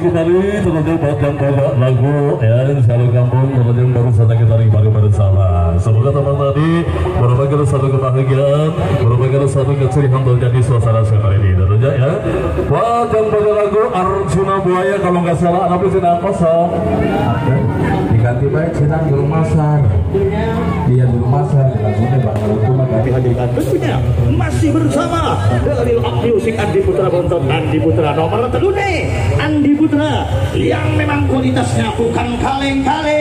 kembali tentunya buat yang bawa lagu ya selalu kampung yang baru saja kita nikmati bersama. Semoga teman tadi merupakan satu kebahagiaan merupakan satu keceriaan jadi suasana seperti ini. Tentunya ya buat yang bawa lagu Arjuna Buaya kalau nggak salah apa sih kosong. Diganti baik sedang di rumah sar. Iya di rumah sar. Lagunya bakal cuma ganti. Dihadirkan tentunya masih bersama. Dari Up Music Andi Putra Bontot Andi Putra nomor nih Andi Putra yang memang kualitasnya bukan kaleng-kaleng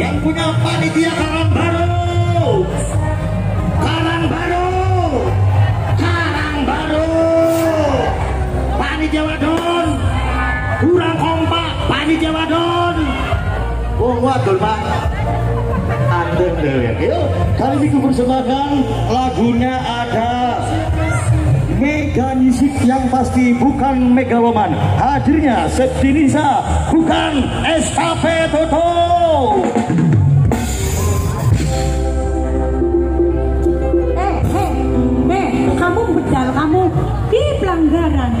yang punya panitia karang baru. Karang baru. Karang baru. Panitia wadon. Kurang kompak panitia wadon. Oh wadon pak. Ya Yuk, kali ini kupersembahkan lagunya ada Mega Music yang pasti bukan Megaloman Hadirnya Sedinisa bukan SKP Toto Eh, eh, eh, kamu bedal kamu di pelanggaran.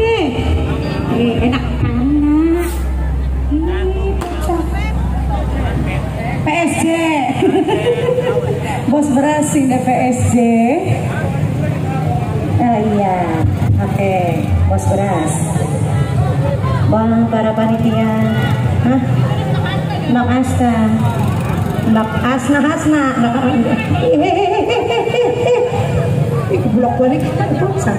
Eh, eh, enak bos berasing deh. Oh iya, oke, bos beras. Bang para panitia, hah? Mak Asta, Mak Asna Asna, Iku blok balik. Bangsa.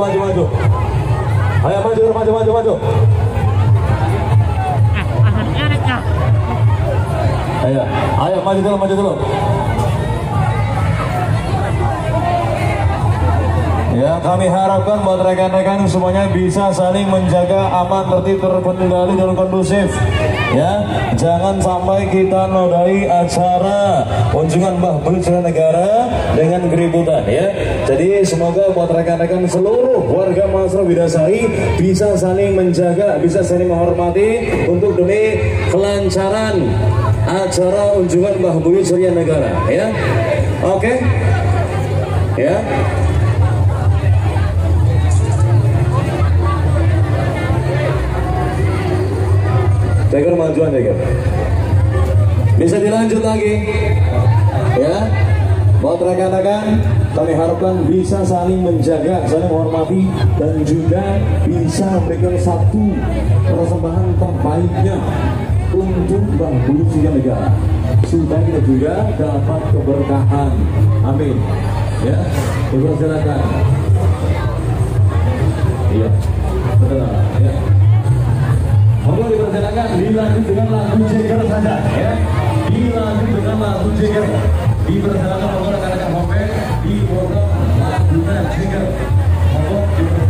Maju maju. Ayo maju maju, maju, maju. Ayo, ayo maju dulu, maju dulu. Ya, kami harapkan buat rekan-rekan semuanya bisa saling menjaga aman, tertib, terkendali, dan kondusif. Ya jangan sampai kita nodai acara kunjungan Mbah Negara dengan keributan ya. Jadi semoga buat rekan-rekan seluruh warga Masro Widasari bisa saling menjaga bisa saling menghormati untuk demi kelancaran acara kunjungan Mbah Negara ya. Oke? Ya Jagar majuan Jagar. Bisa dilanjut lagi. Ya. Buat rekan-rekan, kami harapkan bisa saling menjaga, saling menghormati dan juga bisa memberikan satu persembahan terbaiknya untuk Bang Bulu Negara. Supaya kita juga dapat keberkahan. Amin. Ya, dipersilakan. Iya, betul. Dipersilakan dilanjut dengan lagu Jagger saja ya. Dilanjut dengan lagu Jagger. Dipersilakan monggo rekan-rekan Hope di program lagunya Jagger. Monggo dipersilakan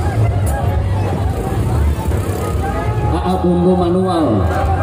Bumbu Manual.